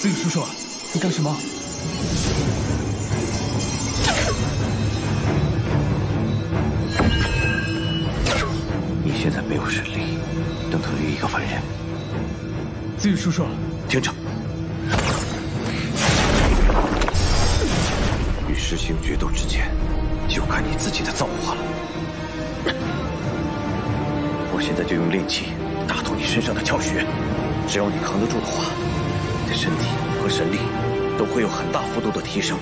子羽叔叔，你干什么？你现在没有神力，等同于一个凡人。子羽叔叔，听着，与师兄决斗之前，就看你自己的造化了。我现在就用炼气打通你身上的窍穴，只要你扛得住的话，身体和神力都会有很大幅度的提升。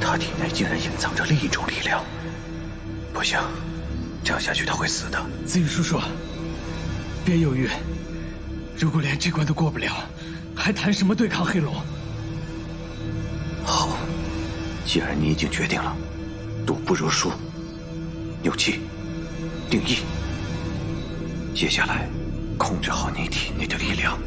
他体内竟然隐藏着另一种力量，不行，这样下去他会死的。子羽叔叔，别犹豫，如果连这关都过不了，还谈什么对抗黑龙？好，既然你已经决定了，赌不如输。牛气，定义，接下来控制好你体内的力量。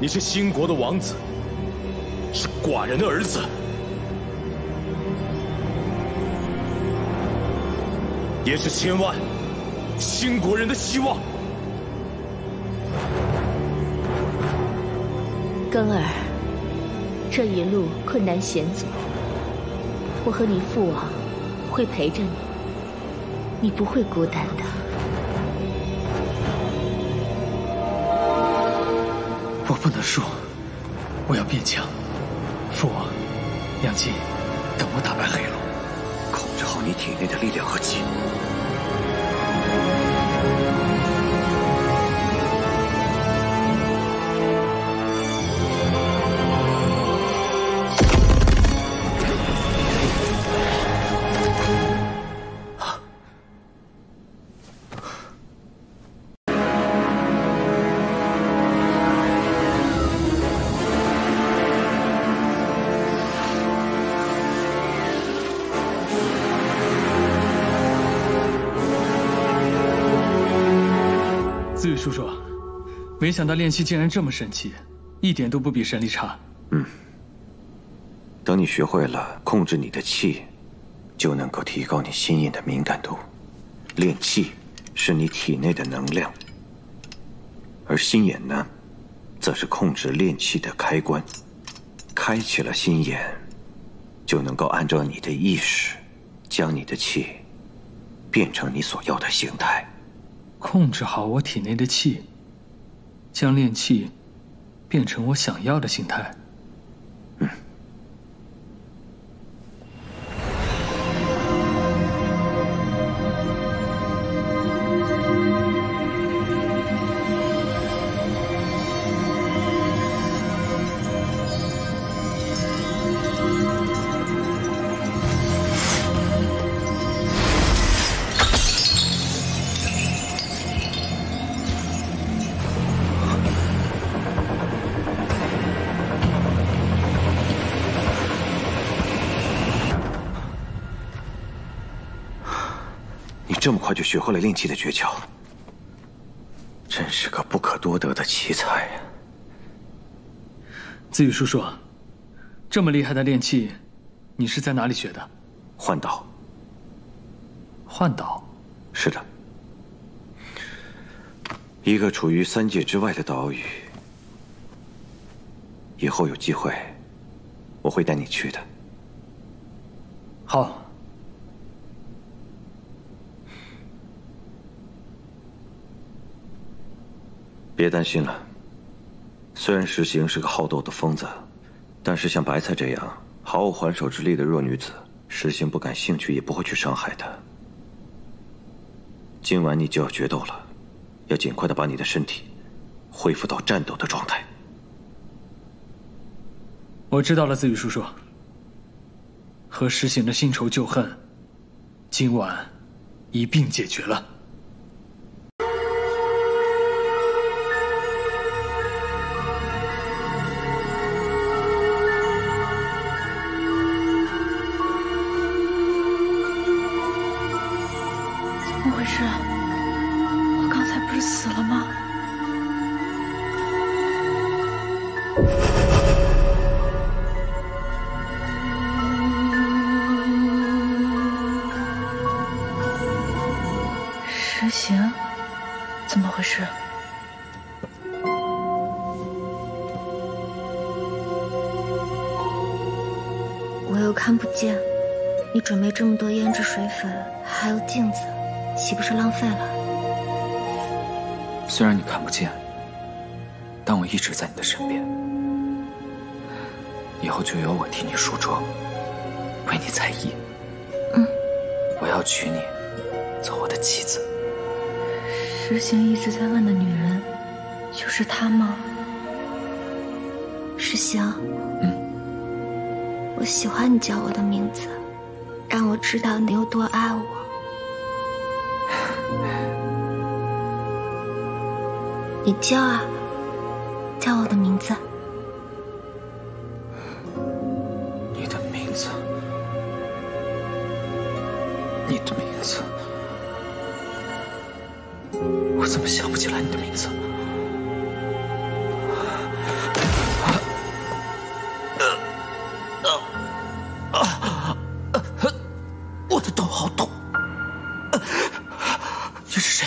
你是兴国的王子，是寡人的儿子，也是千万兴国人的希望。根儿，这一路困难险阻，我和你父王会陪着你，你不会孤单的。我不能输，我要变强。父王，娘亲，等我打败黑龙，控制好你体内的力量和气。叔叔，没想到炼气竟然这么神奇，一点都不比神力差。嗯，等你学会了控制你的气，就能够提高你心眼的敏感度。炼气是你体内的能量，而心眼呢，则是控制炼气的开关。开启了心眼，就能够按照你的意识，将你的气变成你所要的形态。控制好我体内的气，将炼气变成我想要的形态。你这么快就学会了炼气的诀窍，真是个不可多得的奇才呀！子羽叔叔，这么厉害的练气，你是在哪里学的？幻岛。幻岛？是的，一个处于三界之外的岛屿。以后有机会，我会带你去的。好。别担心了。虽然石行是个好斗的疯子，但是像白菜这样毫无还手之力的弱女子，石行不感兴趣也不会去伤害她。今晚你就要决斗了，要尽快的把你的身体恢复到战斗的状态。我知道了，子宇叔叔。和石行的新仇旧恨，今晚一并解决了。是，我刚才不是死了吗？石行，怎么回事？我又看不见，你准备这么多胭脂水粉，还有镜子。岂不是浪费了？虽然你看不见，但我一直在你的身边。以后就由我替你梳妆，为你裁衣。嗯，我要娶你，做我的妻子。石行一直在问的女人，就是她吗？石行，嗯，我喜欢你叫我的名字。让我知道你有多爱我。你叫啊，叫我的名字。你的名字，你的名字，我怎么想不起来你的名字？我的头好痛！你是谁